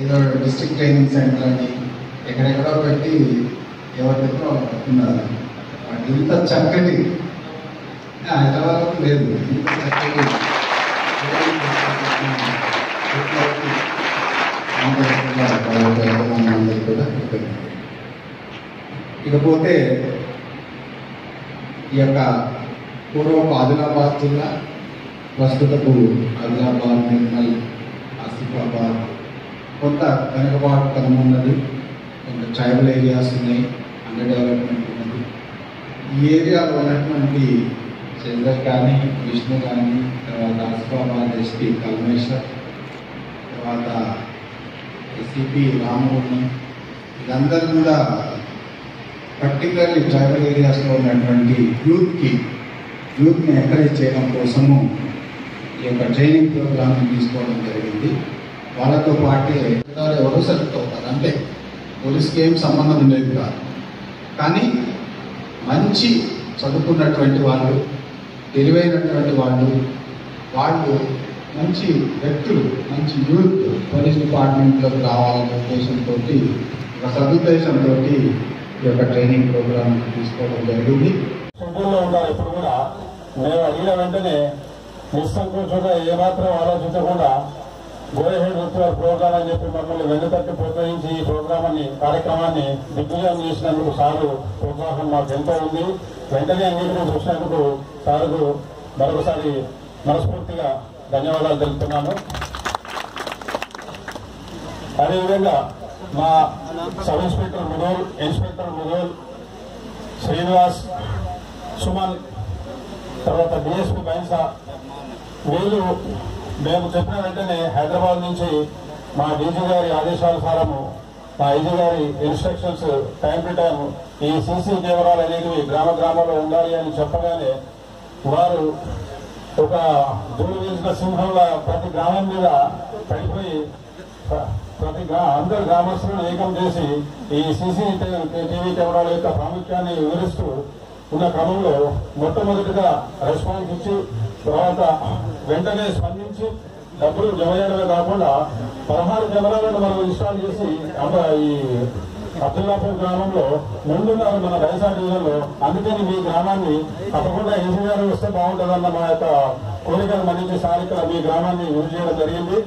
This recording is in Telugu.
ఏదో డిస్ట్రిక్ట్ ట్రైనింగ్ సెంటర్ అని ఎక్కడెక్కడో పెట్టి ఎవరిదో ఉన్నారు ఇంత చక్కటి హైదరాబాద్ లేదు. చక్కటి ఇకపోతే ఈ యొక్క పూర్వపు ఆదిలాబాద్ జిల్లా ప్రస్తుతపు ఆదిలాబాద్ నిర్మల్ ఆసిఫాబాద్ కొంత వెనుకబాటుతనం ఉన్నది. కొంత ట్రైబల్ ఏరియాస్ ఉన్నాయి అండర్ డెవలప్మెంట్ ఉన్నది. ఈ ఏరియాలో ఉన్నటువంటి చంద్ర కానీ విష్ణు కానీ తర్వాత ఆసిఫాబాద్ ఎస్పీ కల్మేశ్వర్ తర్వాత ఎస్పి రామూర్ని వీళ్ళందరూ కూడా పర్టికులర్లీ ట్రైబల్ ఏరియాస్లో ఉన్నటువంటి యూత్కి యూత్ని ఎంకరేజ్ చేయడం కోసము ఈ యొక్క ట్రైనింగ్ ప్రోగ్రామ్ తీసుకోవడం జరిగింది. వాళ్ళతో పాటే మిగతా ఎవరు సెలెక్ట్ అవుతారు. అంటే పోలీస్కి ఏం సంబంధం లేదు కాదు. కానీ మంచి చదువుకున్నటువంటి వాళ్ళు తెలివైనటువంటి వాళ్ళు వాళ్ళు మంచి వ్యక్తులు మంచి యూత్ పోలీస్ డిపార్ట్మెంట్లోకి రావాలనే ఉద్దేశంతో ఒక సదుద్దేశంతో ఈ యొక్క ట్రైనింగ్ ప్రోగ్రామ్ తీసుకోవడం జరిగింది. షెడ్యూల్లో ఉంటారు ఇప్పుడు కూడా మేము అడిగిన వెంటనే నిస్సంకోచంగా ఏమాత్రం ఆలోచించకుండా గోహెడ్ ప్రోగ్రామ్ అని చెప్పి మమ్మల్ని వెన్నుతట్టి ప్రోత్సహించి ఈ ప్రోగ్రామాన్ని కార్యక్రమాన్ని దిగ్విజయం చేసినందుకు సారు ప్రోత్సాహం మాకు ఎంతో ఉంది. వెంటనే అన్నింటినీ చూసినందుకు సారుకు మరొకసారి మనస్ఫూర్తిగా ధన్యవాదాలు తెలుపుతున్నాను. అదేవిధంగా మా sub inspector Mudhol inspector Mudhol Srinivas Suman తర్వాత డిఎస్పీ బైన్సా వీళ్ళు మేము చెప్పిన వెంటనే హైదరాబాద్ నుంచి మా డీజీ గారి ఆదేశానుసారము మా ఐజీ గారి ఇన్స్ట్రక్షన్స్ టైం టు టైం ఈ సీసీ కెమెరాలు అనేవి గ్రామ గ్రామాల్లో ఉండాలి అని చెప్పగానే వారు ఒక దూరు సింహంలా ప్రతి గ్రామం మీద పడిపోయి ప్రతి గ్రా అందరు గ్రామస్తులను ఏకం చేసి ఈ సీసీ టీవీ కెమెరాల యొక్క ప్రాముఖ్యాన్ని వివరిస్తూ ఉన్న క్రమంలో మొట్టమొదటిగా రెస్పాన్స్ ఇచ్చి తర్వాత వెంటనే స్పందించి డబ్బులు జమ చేయడమే కాకుండా పదహారు కెమెరాలను మనం ఇన్స్టాల్ చేసి ఈ అబ్దుల్లాపూర్ గ్రామంలో ముందున్నారు మన వైఎస్ఆర్ డివిజన్లో అందుకని మీ గ్రామాన్ని తప్పకుండా ఎన్సీఆర్ వస్తే బాగుంటుందన్న మా యొక్క కోరికను మన్నించి సార్ ఇక్కడ మీ గ్రామాన్ని విజిట్ చేయడం జరిగింది.